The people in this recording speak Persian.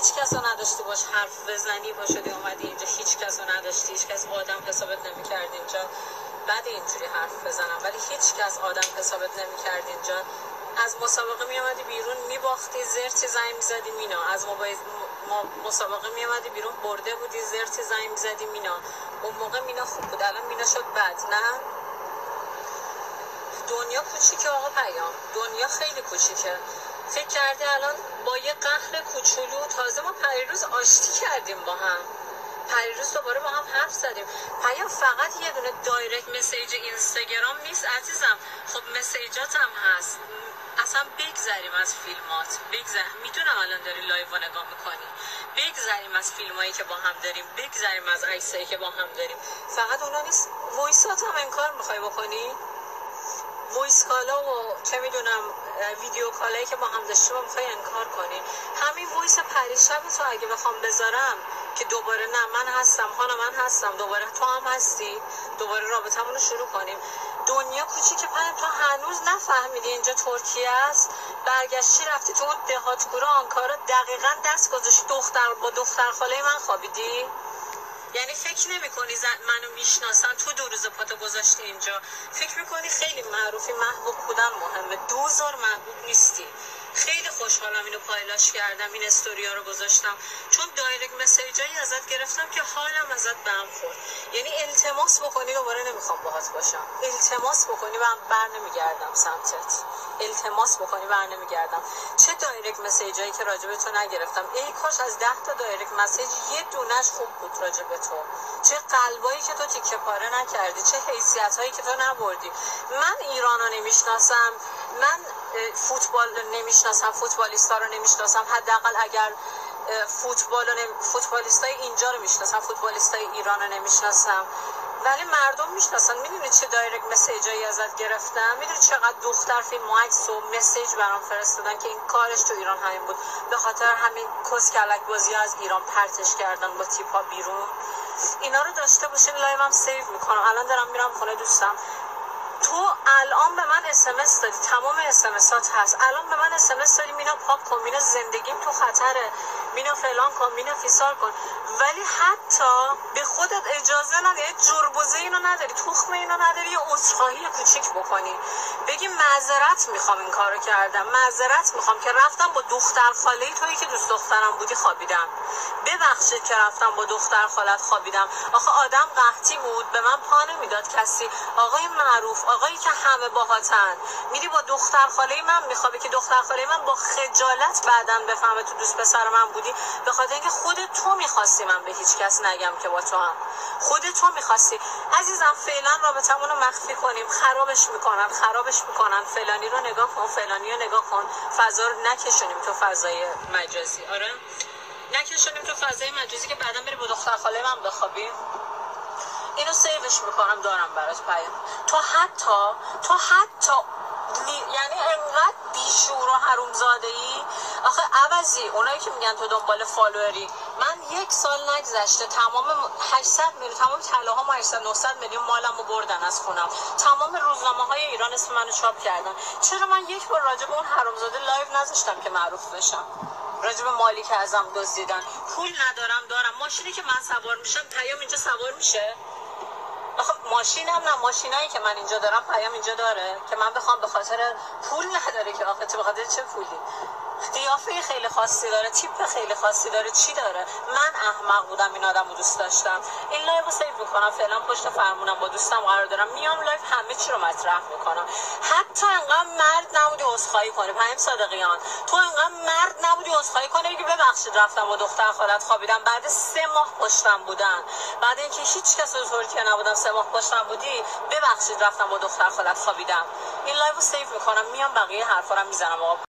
هیچ کس رو نداشتی باش حرف بزنی با شدی اومدی اینجا هیچ کس رو نداشتی. هیچ کس آدم حسابت نمی‌کرد اینجا. بعد اینجوری حرف بزنم. ولی هیچ کس آدم حسابت نمی‌کرد اینجا. از مسابقه می آمدی بیرون میباختی زرتی زنگ می‌زدی مینا. از موبایل مسابقه می آمدی بیرون برده بودی زرتی زنگ می‌زدی مینا. اون موقع مینا خوب بود. الان مینا شد بد نه؟ دنیا کوچیکه آقا پیام. دنیا خیلی کوچیکه. فکر کردی الان با یه قهر کوچولو تازه ما پریروز آشتی کردیم با هم. پریروز دوباره با هم حرف زدیم. پیام فقط یه دونه direct message اینستاگرام نیست عزیزم. خب message ات هم هست. اصلا بگذریم از فیلمات. بگذر می‌دونم الان داری live نگاه می‌کنی. بگذریم از فیلم هایی که با هم داریم. بگذریم از عکسایی که با هم داریم. فقط اونا نیست. voice ات هم انکار می‌خوای بکنی؟ voice call ا و چه می‌دونم video call ایی که با هم داشتیم می‌خوای انکار کنی. همین voice پریشب تو اگه بخوام بذارم که دوباره نه من هستم حالا من هستم دوباره تو هم هستی دوباره رابطمون رو شروع کنیم. دنیا کوچیک پنج تو هنوز نفهمیدی اینجا ترکیه است. برگشتی رفتی تو دهات گروه آنکارا دقیقا دست گذاشتی دختر با دختر خاله من خوابیدی؟ یعنی فکر نمی کنی منو می‌شناسن. تو دو روز پاتو گذاشتی اینجا. فکر می‌کنی خیلی معروفی محبوب بودن مهمه. دوزار محبوب نیستی. خیلی خوشحالم اینو paylaş کردم این استوریا رو گذاشتم. چون direct message ایی ازت گرفتم که حالم ازت بهم خورد. یعنی التماس بکنی دوباره نمی‌خوام باهات باشم. التماس بکنی من بر نمیگردم سمتت. التماس بکنی بر نمیگردم چه direct message ایی که راجب تو نگرفتم؟ ای کاش از ده تا direct message یه دونش خوب بود راجب تو. چه قلبایی که تو تیکه پاره نکردی چه حیثیت هایی که تو نبردی. من ایرانو نمی‌شناسم من فوتبال نمی‌شناسم فوتبالیستا رو نمی‌شناسم. حداقل اگر فوتبال. فوتبالیستای اینجا رو می‌شناسم فوتبالیستای ایران رو نمی‌شناسم. ولی مردم می‌شناسن. می‌دونی چه دایرکت مسیجایی ازت گرفتم؟ می‌دونی چقدر دختر فیلم و و مسیج برام فرستادن که این کارش تو ایران همین بود. به خاطر همین کس کلک بازی از ایران پرتش کردن با تیپا بیرون. اینا رو داشته باشین live م save می‌کنم. الان دارم میرم خونه دوستم. تو الان به من اسمس دادی. تمام اسمسات هست. الان به من اسمس دادی. مینا پاک کن مینا زندگیم تو خطره. مینا فلان کن مینا فیسار کن. ولی حتی به خودت اجازه نداری یه جربزه اینو نداری تخم اینو نداری یه عذرخواهی کوچیک بکنی. بگی معذرت می‌خوام این کارو کردم. معذرت می‌خوام که رفتم با دختر خاله تویی که دوست دخترم بودی خوابیدم. ببخشید که رفتم با دختر خالت خوابیدم. آخه آدم قحطی بود. به من پا نمی‌داد کسی. آقای معروف آقایی که همه باهاتن. میری با دختر خاله من میخوابه که دختر خاله من با خجالت بعدا بفهمه تو دوست پسر من بودی. به خاطر اینکه خود تو می‌خواستی من به هیچ کس نگم که با تو هم. خود تو می‌خواستی. عزیزم فعلا رابطمون رو مخفی کنیم. خرابش می‌کنن خرابش می‌کنن. فلانی رو نگاه کن فلانی رو نگاه کن. فضا رو نکشونیم تو فضای مجازی. آره؟ نکشونیم تو فضای مجازی که بعدا بری با دختر خاله من بخوابی. اینو سیوش می‌کنم دارم برات پیام. تو حتی تو حتی یعنی انقدر بیشور و حرومزاده ای آخه عوضی اونایی که میگن تو دنبال فالووری من یک سال نگذشته تمام 800 میلیون تمام طلاهام 800 900 میلیون مالم بردن از خونم. تمام روزنامه های ایران اسم منو چاپ کردن. چرا من یک بار راجع به اون حرومزاده live نذاشتم که معروف بشم؟ راجب مالی که ازم دزدیدن. پول ندارم دارم. ماشینی که من سوار میشم پیام اینجا سوار میشه؟ آخه ماشینم نه ماشینایی که من اینجا دارم پیام اینجا داره. که من بخوام به خاطر پول نداره که آخه به خاطر چه پولی؟ قیافه خیلی خاصی داره تیپ خیلی خاصی داره. چی داره؟ من احمق بودم این آدم رو دوست داشتم. این live رو save می‌کنم. فعلا پشت فرمونم با دوستم قرار دارم. میام live همه چی رو مطرح می‌کنم. حتی انقدر مرد نبودی عذرخواهی کنی. پیام صادقیان. تو انقدر مرد نبودی عذرخواهی کنی. بگی ببخشید رفتم با دختر خالت خوابیدم. بعد سه ماه پشتم بودن. بعد اینکه هیچ کس رو ترکیه نبودم سه ماه پشتم بودی ببخشید رفتم با دختر خالت خوابیدم. این live رو save می‌کنم. میام بقیه حرفا رو می‌زنم آقا.